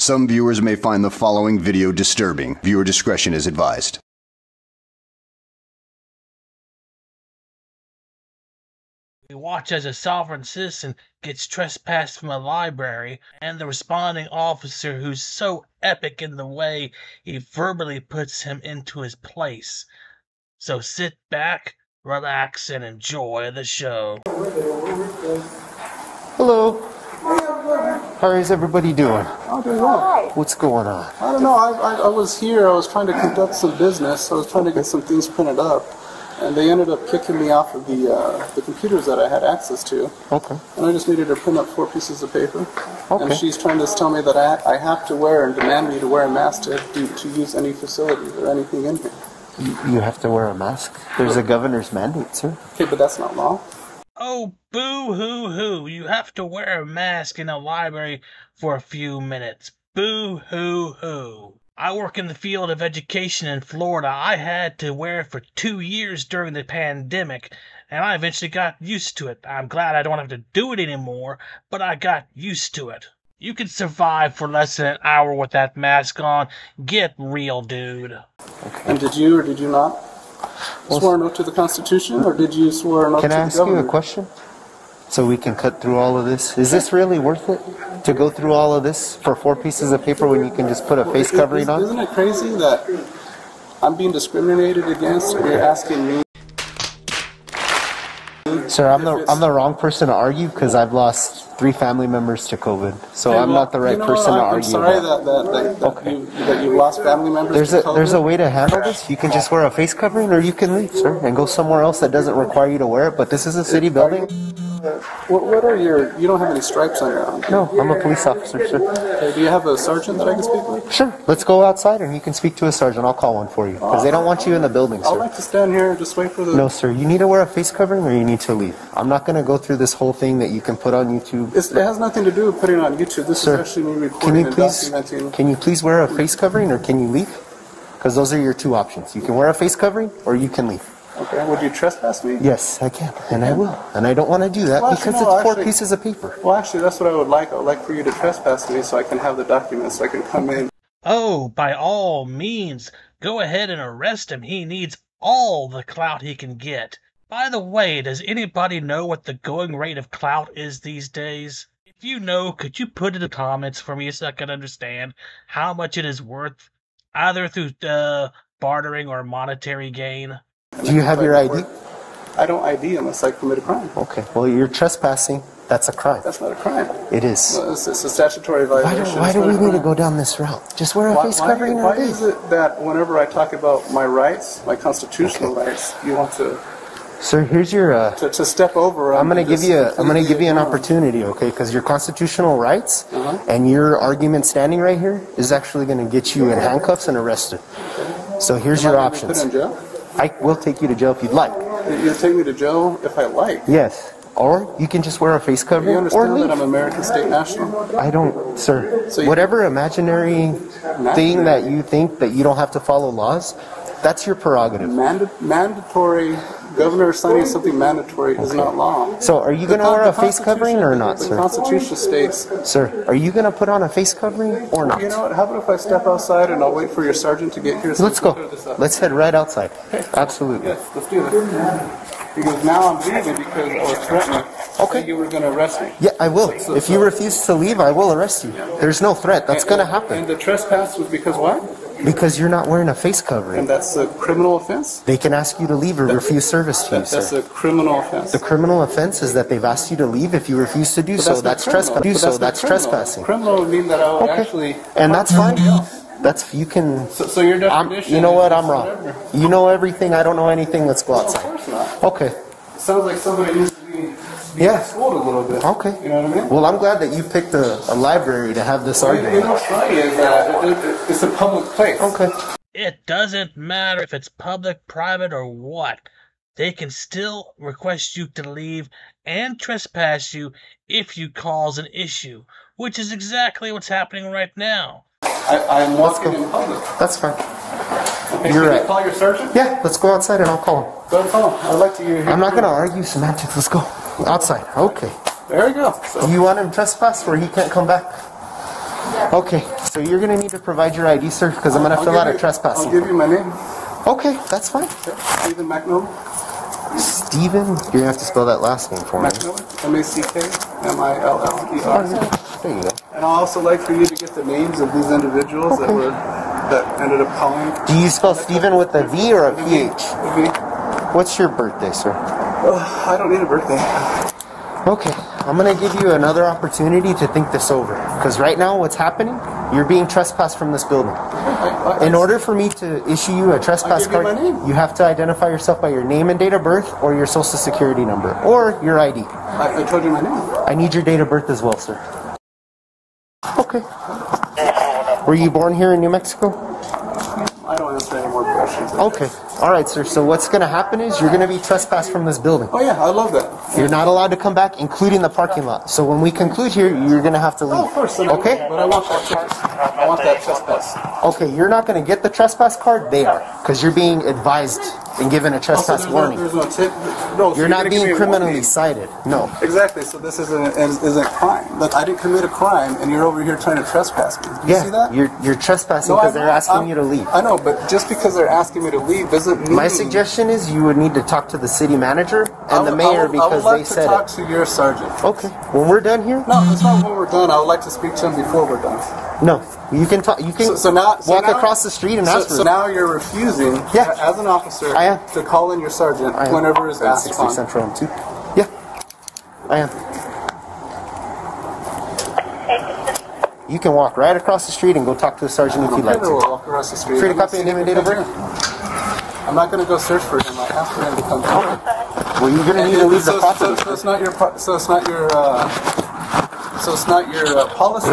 Some viewers may find the following video disturbing. Viewer discretion is advised. We watch as a sovereign citizen gets trespassed from a library, and the responding officer who's so epic in the way he verbally puts him into his place. So sit back, relax, and enjoy the show. Hello. How is everybody doing? I'm doing well. What's going on? I don't know. I, I, I was here. I was trying to conduct some business. I was trying to get some things printed up, and they ended up kicking me off of the uh, the computers that I had access to. Okay. And I just needed to print up four pieces of paper. Okay. And she's trying to tell me that I, I have to wear and demand me to wear a mask to do, to use any facilities or anything in here. You, you have to wear a mask. There's a governor's mandate, sir. Okay, but that's not law. Oh, boo hoo hoo. You have to wear a mask in a library for a few minutes. Boo hoo hoo. I work in the field of education in Florida. I had to wear it for two years during the pandemic, and I eventually got used to it. I'm glad I don't have to do it anymore, but I got used to it. You can survive for less than an hour with that mask on. Get real, dude. Okay. And did you or did you not swear an oath to the Constitution, or did you swear an oath Can to I the ask you a question? So we can cut through all of this. Is this really worth it to go through all of this for four pieces of paper when you can just put a face covering on? Isn't it crazy that I'm being discriminated against? You're asking me. Sir, I'm the I'm the wrong person to argue because I've lost three family members to COVID, so I'm not the right You know person to I'm argue. sorry about. that, that, that, that, you, that you've lost family members. There's a there's a way to handle this. You can just wear a face covering, or you can leave, sir, and go somewhere else that doesn't require you to wear it. But this is a city building. What, what are your? You don't have any stripes on your arm. No, I'm a police officer, sir. Okay, do you have a sergeant that I can speak with? Sure, let's go outside and you can speak to a sergeant. I'll call one for you because they don't want you in the building, sir. I'd like to stand here and just wait for the. No, sir. You need to wear a face covering or you need to leave. I'm not going to go through this whole thing that you can put on YouTube. It's, it has nothing to do with putting it on YouTube. This Sir, is actually me Can recording you and please documenting. can you please wear a face covering or can you leave? Because those are your two options. You can wear a face covering or you can leave. Okay, would you trespass me? Yes, I can, and I will, and I don't want to do that Well, because no, it's four actually- pieces of paper. Well, actually, that's what I would like. I would like for you to trespass me so I can have the documents so I can come in. Oh, by all means, go ahead and arrest him. He needs all the clout he can get. By the way, does anybody know what the going rate of clout is these days? If you know, could you put in the comments for me so I can understand how much it is worth, either through uh, bartering or monetary gain? Do you have your ID? I don't ID unless I commit a crime. Okay. Well, you're trespassing. That's a crime. That's not a crime. It is. Well, It's, it's a statutory Why violation. do, why do we need to go down this route? Just wear a Why, face why, covering why or is it that whenever I talk about my rights, my constitutional rights, you want to, Sir, here's your. Uh, to, to step over? I'm going to give you. A, I'm going to give you an opportunity. okay? Because your constitutional rights Uh-huh. and your argument standing right here is actually going to get you in handcuffs and arrested. So here's your Put options. I will take you to jail if you'd like. You'll take me to jail if I like. Yes. Or you can just wear a face You covering or understand leave. that I'm American state national? I don't, sir. So whatever imaginary thing that you think that you don't have to follow laws, that's your prerogative. Manda- mandatory, governor signing something mandatory is not law. So are you going to The wear a face covering or not, The sir? Constitution states, Sir, are you going to put on a face covering or not? you know what, how about if I step outside and I'll wait for your sergeant to get here? so Let's go. clear this up? Let's head right outside. Okay. Absolutely. Yes, let's do this. Because now I'm leaving because I was threatening. Okay. that You were going to arrest me. Yeah, I will. So, If you refuse to leave, I will arrest you. There's no threat. That's going to happen. And the trespass was because what? Because you're not wearing a face covering. And that's a criminal offense? They can ask you to leave or refuse service to you, That- That's sir. a criminal offense. The criminal offense is that they've asked you to leave. If you refuse to do But so, that's trespassing. Do so, not that's criminal. trespassing. Criminal would mean that I would Okay. actually. And that's fine. else. That's you can. So, so your I'm, definition. you know what? I'm wrong. whatever. You know everything. I don't know anything. Let's go outside. Of outside. course not. Okay. Sounds like somebody needs to be, be Yeah. schooled a little bit. Okay. You know what I mean? Well, I'm glad that you picked a, a library to have this You know argument. what's funny is that it, it, it's a public place. Okay. It doesn't matter if it's public, private, or what. They can still request you to leave and trespass you if you cause an issue, which is exactly what's happening right now. I, I'm walking in public. That's fine. Okay, You're can right. you call your sergeant? Yeah, let's go outside and I'll call him. Go ahead, call him. I'd like to hear. I'm not going to argue semantics. Let's go outside. Okay. There you go. So, You want him trespass where he can't come back? Okay, so you're gonna need to provide your ID, sir, because I'm gonna I'll fill give out a you- trespassing. I'll give you my name. Okay, that's fine. Stephen McMillan. Steven, you're gonna have to spell that last name for me. McMillan. M-A-C-K-M-I-L-L-E-R. There you go. And I'd also like for you to get the names of these individuals that were that ended up calling. Do you spell Steven with a V or a PH? Maybe. What's your birthday, sir? Oh, I don't need a birthday. Okay, I'm gonna give you another opportunity to think this over. Because right now, what's happening? You're being trespassed from this building. I, I, In order for me to issue you a trespass you card, you have to identify yourself by your name and date of birth, or your social security number, or your ID. I, I told you my name. I need your date of birth as well, sir. Okay. Were you born here in New Mexico? I don't answer any more questions. Okay. All right, sir. So what's going to happen is you're going to be trespassed from this building. Oh yeah, I love that. You're not allowed to come back, including the parking lot. So when we conclude here, you're going to have to leave. Oh, of course. Okay? But I want that. I want that trespass. Okay, you're not going to get the trespass card. They are, because you're being advised and given a Also, trespass there's warning. No, there's no tip. No, so You're not being criminally cited. No. Exactly. So this isn't is- isn't crime. Look, I didn't commit a crime, and you're over here trying to trespass me. Do You see Yeah, that? you're you're trespassing because they're asking I'm- you to leave. I know, but just because they're asking me to leave doesn't mean. My suggestion is you would need to talk to the city manager and the would- I mayor would- I would because like they to said talk it. to your sergeant. Okay, when we're done here, No, it's not when we're done. I would like to speak to him before we're done. No, you can talk. You can So, so now, so walk now- across the street and so, ask for So now you're refusing, Yeah. as an officer, I am. to call in your sergeant I am. whenever At asked 60 upon. Central M2. Yeah, I am. You can walk right across the street and go talk to the sergeant if you'd like to. walk across the street. Free to copy and seeing name and date of birth? I'm not gonna go search for him. I asked for him to come here. Well, you're gonna need to leave the property. So, so it's not your. So it's not your. Uh, so it's not your uh, policy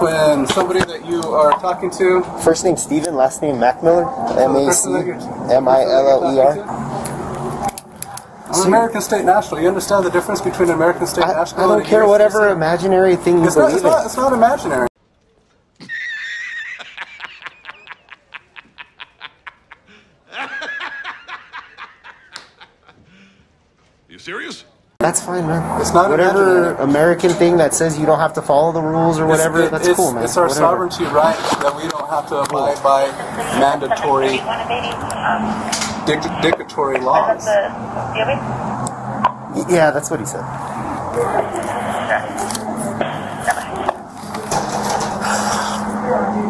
when somebody that you are talking to. First name Steven, last name MacMillan. Macmiller. M the A person C that you're- M I L L E R. I'm an American state national. You understand the difference between American state I, I national and don't a care whatever citizen? imaginary thing you It's not, believe it's, in. not, it's not imaginary. You serious? That's fine, man. It's not whatever imaginary. American thing that says you don't have to follow the rules or whatever. It's- that's it's, cool, man. It's our Whatever. sovereignty right that we don't have to abide by mandatory, dic- dictatory laws. Yeah, that's what he said.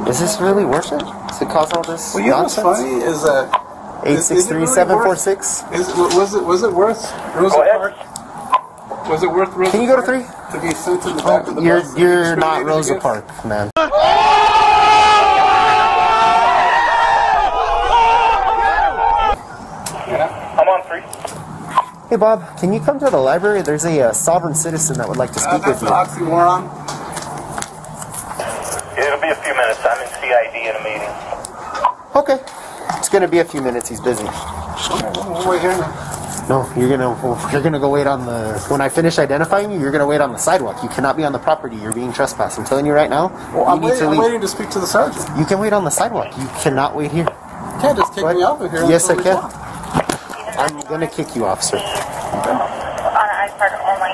Is this really worth it? Does it cause all this Well, you know what's nonsense? funny is that Eight is- it really seven worth- four six. Is, was it was it worth Rosa Go ahead. Parks? Was it worth Rosa Can you go to three? to be sent to the back of the You're bus you're not Rosa against? Park, man. I'm on three. Hey Bob, can you come to the library? There's a uh, sovereign citizen that would like to Uh, speak that's with an you. oxymoron. It'll be a few minutes. I'm in CID in a meeting. Okay, it's gonna be a few minutes. He's busy. We'll wait here. No, you're gonna you're gonna go wait on the. When I finish identifying you, you're gonna wait on the sidewalk. You cannot be on the property. You're being trespassed. I'm telling you right now. Well, you I'm, need wait, to I'm waiting to speak to the sergeant. You can wait on the sidewalk. You cannot wait here. You can't just kick me out of here. Yes, I can. I'm gonna kick you off, sir. on only.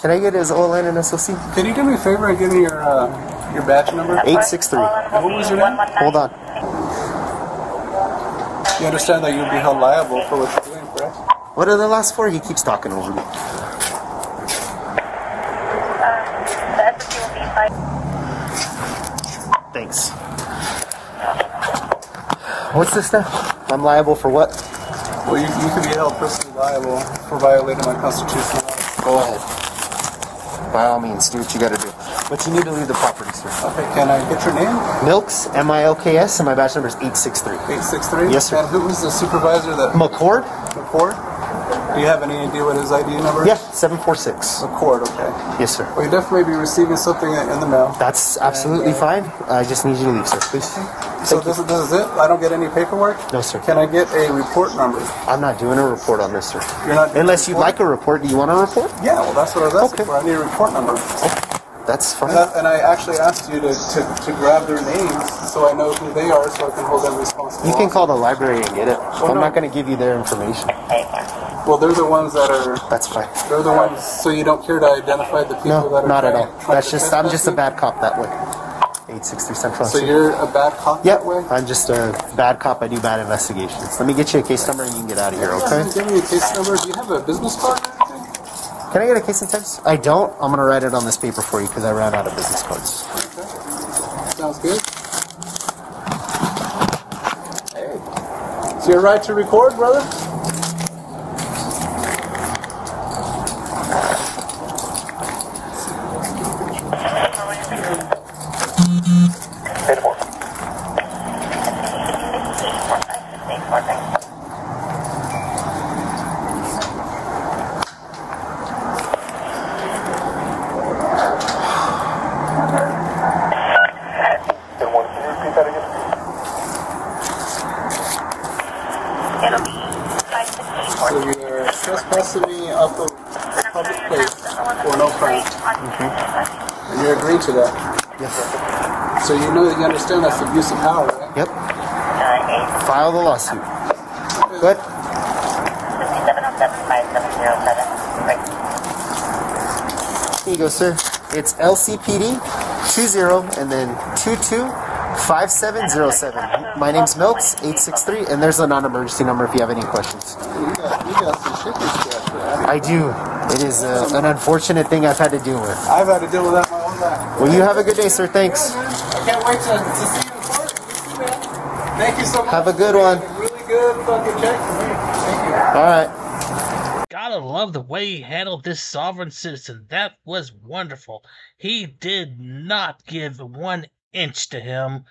Can I get his OLN and SOC? Can you do me a favor and give me your uh, your badge number? Eight six three. What was your name? Hold on. You understand that you'll be held liable for what you're doing, correct? What are the last four? He keeps talking over me. The SSD will be five. Thanks. What's this now? I'm liable for what? Well, you, you could be held personally liable for violating my constitutional rights. Go ahead. By all means, do what you gotta do. But you need to leave the property, sir. Okay, can I get your name? Milks, M I L K S, and my badge number is 863. 863? Yes, sir. And who was the supervisor that McCord? McCord? Do you have any idea what his ID number is? Yeah, 746. McCord, okay. Yes, sir. Well, you definitely be receiving something in the mail. That's absolutely uh, fine. I just need you to leave, sir, please. So this, is- this is it? I don't get any paperwork? No, sir. Can I get a report number? I'm not doing a report on this, sir. You're not doing Unless you'd like a report. Do you want a report? Yeah, well, that's what I was asking Okay. for. I need a report number. That's fine. And, that, and I actually asked you to, to, to grab their names so I know who they are so I can hold them responsible. You can call the library and get it. I'm no. not going to give you their information. Well, they're the ones that are. That's fine. They're the ones. So you don't care to identify the people No, that are. not at all. That's just I'm just a bad cop that way. 863 Central. So you're a bad cop Yep, that way. I'm just a bad cop. I do bad investigations. Let me get you a case number and you can get out of here, okay? Give me a case number. Do you have a business card or anything? Can I get a case times? I don't. I'm gonna write it on this paper for you because I ran out of business cards. Okay. Sounds good. Hey. It's your right to record, brother. It'll be five fifteen So four. you're trespassing me off of public place for no crime. To that. Yes. So you know that you understand that's abuse of power, right? Yep. File the lawsuit. Good. Fifty-seven seven five seven zero seven. Here you go, sir. It's LCPD 20 and then 225707. My name's Milks 863 and there's a non-emergency number if you have any questions. You got, you got some shit to scratch for that. I do. It is uh, an unfortunate thing I've had to deal with. I've had to deal with that my whole life. Well, you have a good day, sir. Thanks. I can't wait to, to see you in court. Thank you so much. Have a good one. Really good fucking check for me. Thank you. All right. Gotta love the way he handled this sovereign citizen. That was wonderful. He did not give one inch to him